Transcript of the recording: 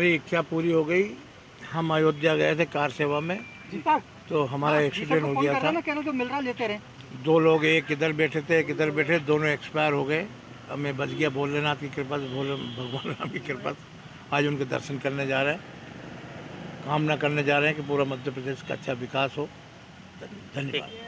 हमारी इच्छा पूरी हो गई। हम अयोध्या गए थे कार सेवा में। तो हमारा हाँ, एक्सीडेंट तो हो गया था। तो मिल रहा लेते रहे। दो लोग एक इधर बैठे थे एक इधर बैठे दोनों एक्सपायर हो गए। अब मैं बच गया भोलेनाथ की कृपा से भोले भगवान राम की कृपा से। आज उनके दर्शन करने जा रहे हैं। कामना करने जा रहे हैं कि पूरा मध्य प्रदेश का अच्छा विकास हो। धन्यवाद।